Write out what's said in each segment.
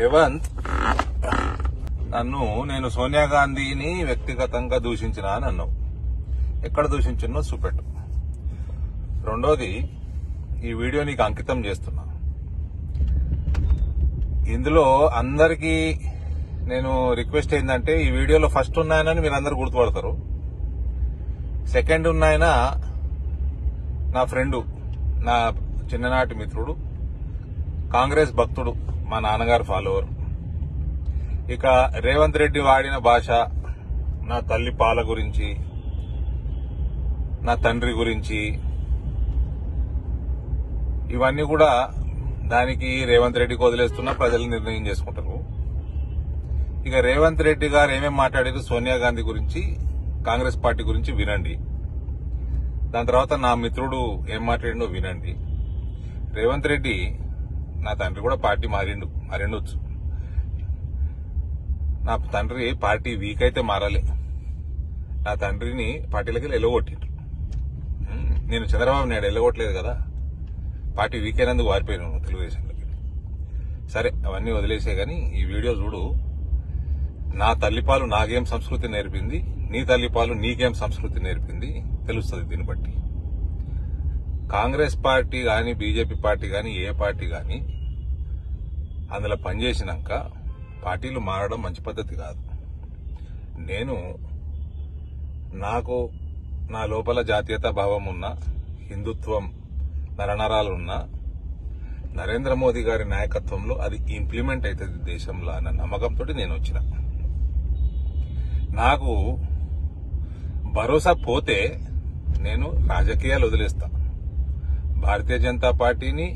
రేవంత్ నన్ను నేను సోనియా గాంధీని వ్యక్తిగతంగా దూషించిన అని అన్నావు. ఎక్కడ దూషించినో చూపెట్టు. రెండోది ఈ వీడియో నీకు అంకితం చేస్తున్నా. ఇందులో అందరికీ నేను రిక్వెస్ట్ ఏంటంటే ఈ వీడియోలో ఫస్ట్ ఉన్నాయనని మీరు గుర్తుపడతారు. సెకండ్ ఉన్నాయన నా ఫ్రెండు నా చిన్ననాటి మిత్రుడు కాంగ్రెస్ భక్తుడు మా నాన్నగారు ఫాలోవర్. ఇక రేవంత్ రెడ్డి వాడిన భాష నా తల్లి పాల గురించి నా తండ్రి గురించి ఇవన్నీ కూడా దానికి రేవంత్ రెడ్డికి వదిలేస్తున్నా ప్రజలు నిర్ణయం చేసుకుంటారు. ఇక రేవంత్ రెడ్డి గారు ఏమేమి మాట్లాడారు సోనియా గాంధీ గురించి కాంగ్రెస్ పార్టీ గురించి వినండి. దాని తర్వాత నా మిత్రుడు ఏం మాట్లాడినో వినండి. రేవంత్ రెడ్డి నా తండ్రి కూడా పార్టీ మారిండు మారిండొచ్చు. నా తండ్రి పార్టీ వీక్ అయితే మారాలి. నా తండ్రిని పార్టీలకి ఎల్లగొట్టిండ్రు నేను చంద్రబాబు నాయుడు ఎల్లగొట్టలేదు కదా. పార్టీ వీక్ అయినందుకు వారిపోయాను తెలుగుదేశంలోకి. సరే అవన్నీ వదిలేసే కానీ ఈ వీడియో చూడు. నా తల్లిపాలు నాకేం సంస్కృతి నేర్పింది నీ తల్లిపాలు నీకేం సంస్కృతి నేర్పింది తెలుస్తుంది దీన్ని బట్టి. కాంగ్రెస్ పార్టీ కానీ బీజేపీ పార్టీ కానీ ఏ పార్టీ కానీ అందులో పనిచేసినాక పార్టీలు మారడం మంచి పద్ధతి కాదు. నేను నాకు నా లోపల జాతీయతా భావం ఉన్న హిందుత్వం నరనరాలు ఉన్న నరేంద్ర మోదీ గారి నాయకత్వంలో అది ఇంప్లిమెంట్ అవుతుంది దేశంలో అన్న నమ్మకంతో నేను వచ్చిన. నాకు భరోసా పోతే నేను రాజకీయాలు వదిలేస్తాను భారతీయ జనతా పార్టీని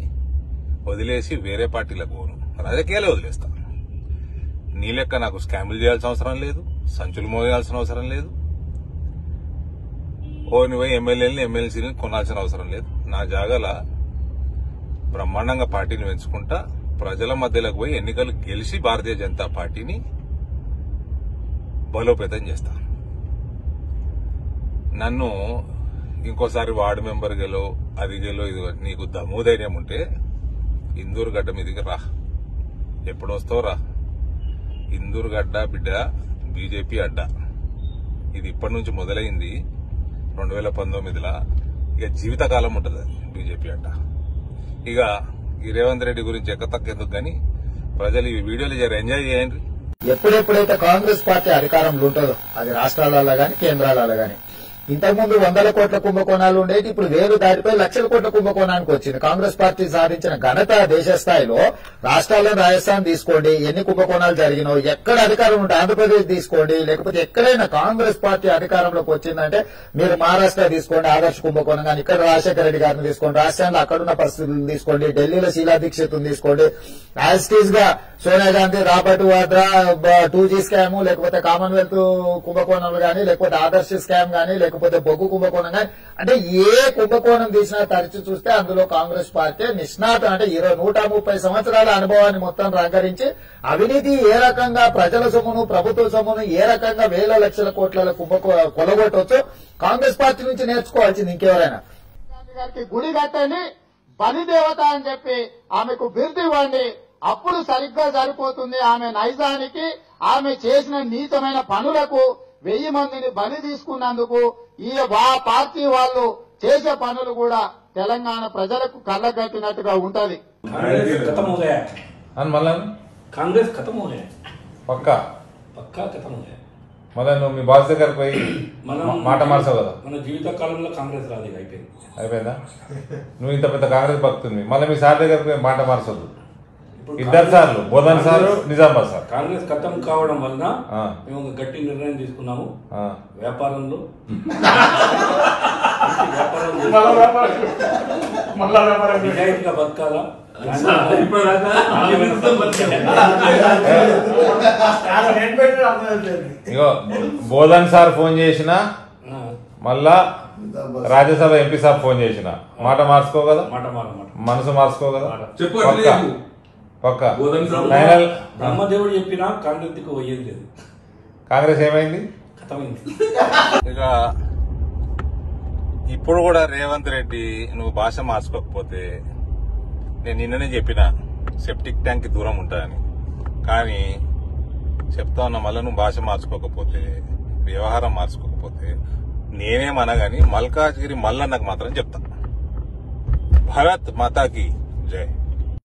వదిలేసి వేరే పార్టీలకు పోను. రాజకీయాలే వదిలేస్తాను నీ లెక్క నాకు స్కాములు చేయాల్సిన అవసరం లేదు సంచులు మోయాల్సిన అవసరం లేదు ఓని పోయి ఎమ్మెల్యేని ఎమ్మెల్సీని కొనాల్సిన అవసరం లేదు. నా జాగల బ్రహ్మాండంగా పార్టీని పెంచుకుంటా ప్రజల మధ్యలోకి పోయి ఎన్నికలు గెలిచి భారతీయ జనతా పార్టీని బలోపేతం చేస్తాను నన్ను ఇంకోసారి వార్డు మెంబర్ గెలో అది గెలో ఇది నీకు దమ్ము ధైర్యం ఉంటే ఇందూరు గడ్డ మీదికి రా. ఎప్పుడు వస్తావు రా. ఇందూరు గడ్డ బిడ్డ బీజేపీ అడ్డ. ఇది ఇప్పటి నుంచి మొదలైంది రెండు వేల పంతొమ్మిదిలా. ఇక జీవితకాలం ఉంటుంది బీజేపీ అడ్డ. ఇక ఈ రేవంత్ రెడ్డి గురించి ఎక్కతక్కెందుకు కానీ ప్రజలు ఈ వీడియోలు జర ఎంజాయ్ చేయండి. ఎప్పుడెప్పుడైతే కాంగ్రెస్ పార్టీ అధికారంలో ఉంటుందో అది రాష్ట్రాలలో గాని కేంద్రాలలో గాని ఇంతకుముందు వందల కోట్ల కుంభకోణాలు ఉండేది ఇప్పుడు వేలు దాటిపోయి లక్షల కోట్ల కుంభకోణానికి వచ్చింది. కాంగ్రెస్ పార్టీ సాధించిన ఘనత దేశ స్థాయిలో రాష్ట్రాల్లో రాజస్థాన్ తీసుకోండి. ఎన్ని కుంభకోణాలు జరిగినో ఎక్కడ అధికారం ఉంటే ఆంధ్రప్రదేశ్ తీసుకోండి. లేకపోతే ఎక్కడైనా కాంగ్రెస్ పార్టీ అధికారంలోకి వచ్చిందంటే మీరు మహారాష్ట్ర తీసుకోండి ఆదర్శ కుంభకోణం. కానీ ఇక్కడ రాజశేఖర రెడ్డి గారిని తీసుకోండి రాష్ట్రాల్లో అక్కడున్న పరిస్థితులను తీసుకోండి ఢిల్లీలో శీలా దీక్షిత్ తీసుకోండి. యాజ్టీజ్గా Sonia Gandhi Robert Vadra two G scam లేకపోతే కామన్వెల్త్ కుంభకోణాలు కానీ లేకపోతే ఆదర్శ స్కామ్ కానీ లేకపోతే బొగ్గు కుంభకోణం అంటే ఏ కుంభకోణం తీసినా తరచు చూస్తే అందులో కాంగ్రెస్ పార్టీ నిష్ణాతం అంటే ఇరవై నూట ముప్పై సంవత్సరాల అనుభవాన్ని మొత్తం రంగరించి అవినీతి ఏ రకంగా ప్రజల సొమ్మును ప్రభుత్వ సొమ్మును ఏ రకంగా వేల లక్షల కోట్ల కుంభకో కొలగొట్టవచ్చో కాంగ్రెస్ పార్టీ నుంచి నేర్చుకోవాల్సింది ఇంకెవరైనా. గారికి గుడి కట్టండి బలిదేవత అని చెప్పి ఆమెకు బిరుదు ఇవ్వండి. అప్పుడు సరిగ్గా సరిపోతుంది ఆమె నైజానికి ఆమె చేసిన నీచమైన పనులకు వెయ్యి మందిని బలి తీసుకున్నందుకు ఈ పార్టీ వాళ్ళు చేసే పనులు కూడా తెలంగాణ ప్రజలకు కళ్ళగట్టినట్టుగా ఉంటది. కాంగ్రెస్ పక్కా? ఖతం మళ్ళీ నువ్వు మీ బాస్ దగ్గర పోయి మాట మార్చావు కదా? మన జీవిత కాలంలో కాంగ్రెస్ రాదు అయిపోయింది. అయిపోయిందా? నువ్వు ఇంత పెద్ద కాంగ్రెస్ భక్తుంది మళ్ళీ మీ సార్ దగ్గర పోయి మాట మార్చదు ఇద్దరు సార్లు బోధన్ సారు నిజామాబాద్ సార్. కాంగ్రెస్ ఖతం కావడం వలన. మేము ఒక గట్టి నిర్ణయం తీసుకున్నాము. ఆ. వ్యాపారంలో. మంచి వ్యాపారం చేసుకోవాలి. నిజాయితీగా బతకాలా? ఇగో బోధన్ సార్ ఫోన్ చేసిన మళ్ళా రాజ్యసభ ఎంపీ సార్ ఫోన్ చేసిన. మాట మార్చుకో కదా? మనసు మార్చుకో కదా? చెప్పు. పక్కా. బ్రహ్మదేవుడు చెప్పినా కాంగ్రెస్ పోయేది లేదు. కాంగ్రెస్ ఏమైంది? ఇక ఇప్పుడు కూడా రేవంత్ రెడ్డి నువ్వు భాష మార్చుకోకపోతే నేను నిన్ననే చెప్పిన సెప్టిక్ ట్యాంక్కి దూరం ఉంటానని కానీ చెప్తా ఉన్నా మళ్ళీ నువ్వు భాష మార్చుకోకపోతే వ్యవహారం మార్చుకోకపోతే నేనేమన్నా గాని మల్కాజ్గిరి మల్లన్నకు మాత్రం చెప్తా. భరత్ మాతాకి జై.